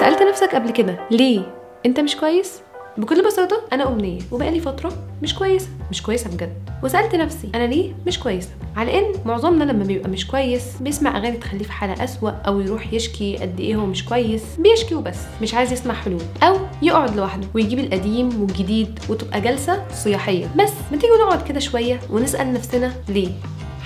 سألت نفسك قبل كده ليه؟ أنت مش كويس؟ بكل بساطة أنا أمنية وبقالي فترة مش كويسة. مش كويسة بجد. وسألت نفسي أنا ليه مش كويسة؟ على إن معظمنا لما بيبقى مش كويس بيسمع أغاني تخليه في حالة أسوأ أو يروح يشكي قد إيه هو مش كويس بيشكي وبس مش عايز يسمع حلول. أو يقعد لوحده ويجيب القديم والجديد وتبقى جلسة صياحية. بس ما تيجوا نقعد كده شوية ونسأل نفسنا ليه؟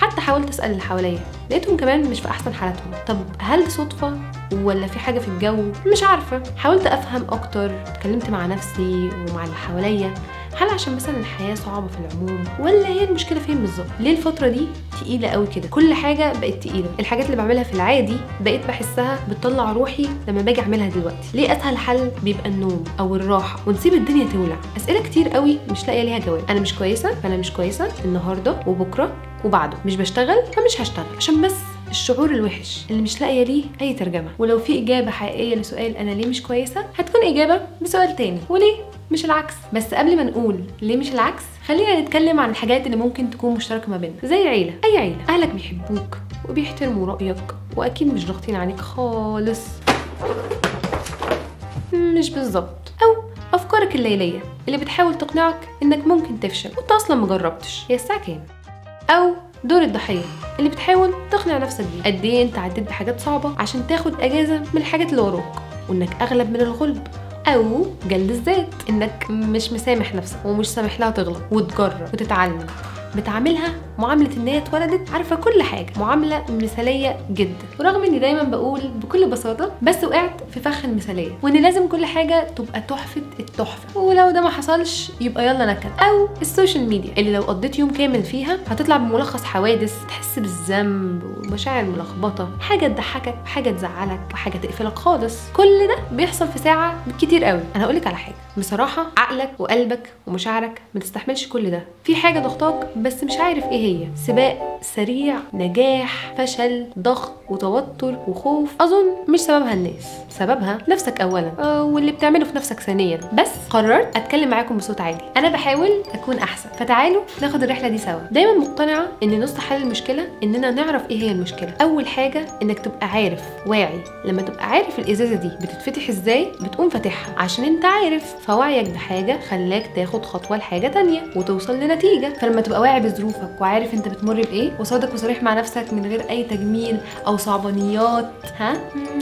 حتى حاولت أسأل اللي حواليا لقيتهم كمان مش في أحسن حالاتهم. طب هل دي صدفة؟ ولا في حاجة في الجو مش عارفة. حاولت أفهم أكتر اتكلمت مع نفسي ومع اللي حواليا. هل عشان مثلا الحياة صعبة في العموم ولا هي المشكلة فين بالظبط؟ ليه الفترة دي تقيلة قوي كده؟ كل حاجة بقت تقيلة. الحاجات اللي بعملها في العادي بقيت بحسها بتطلع روحي لما باجي أعملها دلوقتي. ليه أسهل حل؟ بيبقى النوم أو الراحة. ونسيب الدنيا تولع. أسئلة كتير قوي مش لاقية ليها جواب. أنا مش كويسة فانا مش كويسة النهارده وبكرة وبعده. مش بشتغل فمش هشتغل. عشان بس الشعور الوحش اللي مش لاقية ليه أي ترجمة. ولو في إجابة حقيقية لسؤال أنا ليه مش كويسة هتكون إجابة بسؤال تاني. وليه؟ مش العكس. بس قبل ما نقول ليه مش العكس خلينا نتكلم عن الحاجات اللي ممكن تكون مشتركة ما بيننا. زي عيلة. أي عيلة. أهلك بيحبوك وبيحترموا رأيك وأكيد مش ضاغطين عليك خالص. مش بالظبط. أو أفكارك الليلية اللي بتحاول تقنعك إنك ممكن تفشل وأنت أصلا مجربتش. هي الساعة كام؟ أو دور الضحية اللي بتحاول تقنع نفسك بيه. قد إيه أنت عديت بحاجات صعبة عشان تاخد أجازة من الحاجات اللي وراك؟ وإنك أغلب من الغلب أو جلد الذات. إنك مش مسامح نفسك ومش سامح لها تغلط وتجرب وتتعلم. بتعاملها معاملة إن هي اتولدت عارفة كل حاجة معاملة مثالية جدا. ورغم إني دايما بقول بكل بساطة بس وقعت في فخ المثالية وإن لازم كل حاجة تبقى تحفة التحفة. ولو ده ما حصلش يبقى يلا نكد. أو ال social media اللي لو قضيت يوم كامل فيها هتطلع بملخص حوادث تحس بالذنب ومشاعر ملخبطة حاجة تضحكك وحاجة تزعلك وحاجة تقفلك خالص. كل ده بيحصل في ساعة بالكتير قوي. أنا هقولك على حاجة. بصراحة عقلك وقلبك ومشاعرك ما تستحملش كل ده. في حاجة ضغطاك بس مش عارف إيه هي سباق سريع نجاح فشل ضغط وتوتر وخوف. أظن مش سببها الناس سببها نفسك اولا آه، واللي بتعمله في نفسك ثانيا. بس قررت أتكلم معاكم بصوت عالي. أنا بحاول أكون أحسن. فتعالوا ناخد الرحلة دي سوا. دايما مقتنعة إن نص حل المشكلة إننا نعرف إيه هي المشكلة. أول حاجة إنك تبقى عارف واعي. لما تبقى عارف الإزازة دي بتتفتح إزاي بتقوم فاتحها. عشان أنت عارف فوعيك بحاجة خلاك تاخد خطوة لحاجة تانية وتوصل لنتيجة. فلما تبقى واعي بظروفك وعارف انت بتمر بإيه وصادق وصريح مع نفسك من غير أي تجميل أو صعبانيات ها؟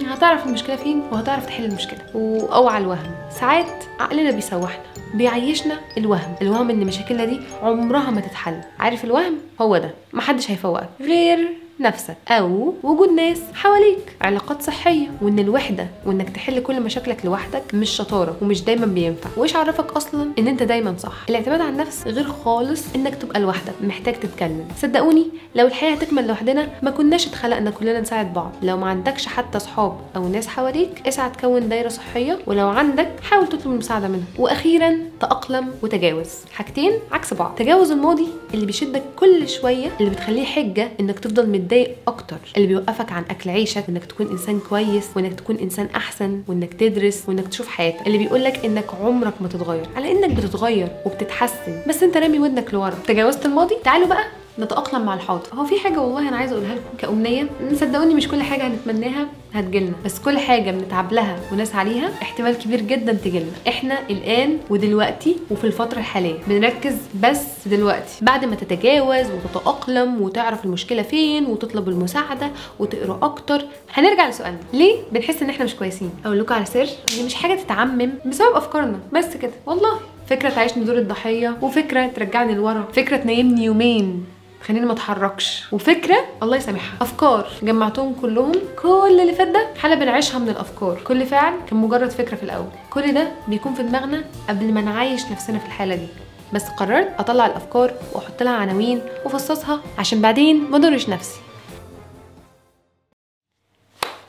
هتعرف المشكلة فين وهتعرف تحل المشكلة. وأوعى الوهم ساعات عقلنا بيسوحنا بيعيشنا الوهم. الوهم إن مشاكلنا دي عمرها ما تتحل عارف الوهم؟ هو ده محدش هيفوقك. غير نفسك أو وجود ناس حواليك. علاقات صحية وإن الوحدة وإنك تحل كل مشاكلك لوحدك مش شطارة ومش دايما بينفع. وايش عرفك أصلا إن أنت دايما صح. الاعتماد على النفس غير خالص إنك تبقى لوحدك محتاج تتكلم. صدقوني لو الحياة هتكمل لوحدنا ما كناش اتخلقنا كلنا نساعد بعض. لو ما عندكش حتى صحاب أو ناس حواليك اسعى تكون دايرة صحية. ولو عندك حاول تطلب المساعدة منهم. وأخيرا تأقلم وتجاوز. حاجتين عكس بعض. تجاوز الماضي اللي بيشدك كل شوية اللي بتخليه حجة إنك تفضل متضايق أكتر. اللي بيوقفك عن أكل عيشك وإنك تكون إنسان كويس وإنك تكون إنسان أحسن وإنك تدرس وإنك تشوف حياتك. اللي بيقولك إنك عمرك ما تتغير على إنك بتتغير وبتتحسن. بس أنت رامي ودنك لورا. تجاوزت الماضي؟ تعالوا بقى نتأقلم مع الحاضر هو في حاجة والله أنا عايزة أقولها لكم كأمنية صدقوني مش كل حاجة هنتمناها هتجيلنا. بس كل حاجة بنتعب لها وناس عليها احتمال كبير جدا تجيلنا. إحنا الآن ودلوقتي وفي الفترة الحالية. بنركز بس دلوقتي. بعد ما تتجاوز وتتأقلم وتعرف المشكلة فين وتطلب المساعدة وتقرأ أكتر هنرجع لسؤالنا. ليه بنحس إن إحنا مش كويسين؟ أقول لكم على سر دي مش حاجة تتعمم بسبب أفكارنا. بس كده. والله. فكرة تعيشني دور الضحية وفكرة ترجعني لورا. فكرة تنيمني يومين. خليني ما اتحركش. وفكرة؟ الله يسامحها. أفكار. جمعتهم كلهم. كل اللي فات ده حاله بنعيشها من الأفكار. كل فعل كان مجرد فكرة في الأول. كل ده بيكون في دماغنا قبل ما نعيش نفسنا في الحالة دي. بس قررت أطلع الأفكار وأحط لها عناوين وأفصصها عشان بعدين ما أضرش نفسي.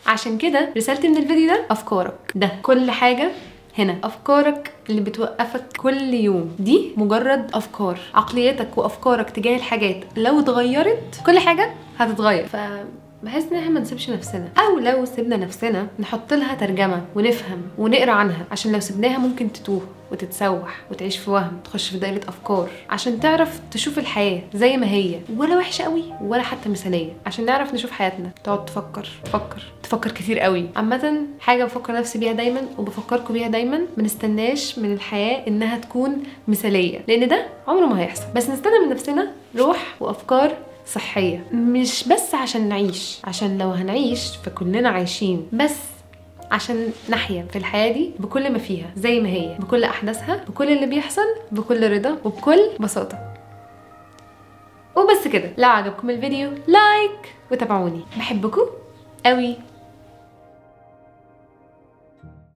عشان كده رسالتي من الفيديو ده أفكارك. ده كل حاجة هنا. أفكارك اللي بتوقفك كل يوم. دي مجرد أفكار. عقليتك وأفكارك تجاه الحاجات. لو اتغيرت كل حاجة هتتغير. ف بحيث ان إحنا ما نسيبش نفسنا. أو لو سيبنا نفسنا نحط لها ترجمة ونفهم ونقرأ عنها. عشان لو سيبناها ممكن تتوه وتتسوح وتعيش في وهم تخش في دايره أفكار. عشان تعرف تشوف الحياة زي ما هي ولا وحشة قوي ولا حتى مثالية. عشان نعرف نشوف حياتنا. تقعد تفكر تفكر تفكر كتير قوي. عامة حاجة بفكر نفسي بيها دايما وبفكركم بيها دايما ما نستناش من الحياة إنها تكون مثالية. لأن ده عمره ما هيحصل. بس نستنى من نفسنا روح وأفكار صحية. مش بس عشان نعيش عشان لو هنعيش فكلنا عايشين بس عشان نحيا في الحياة دي بكل ما فيها زي ما هي بكل أحداثها بكل اللي بيحصل بكل رضا وبكل بساطة. وبس كده. لو عجبكم الفيديو لايك وتابعوني. بحبكم قوي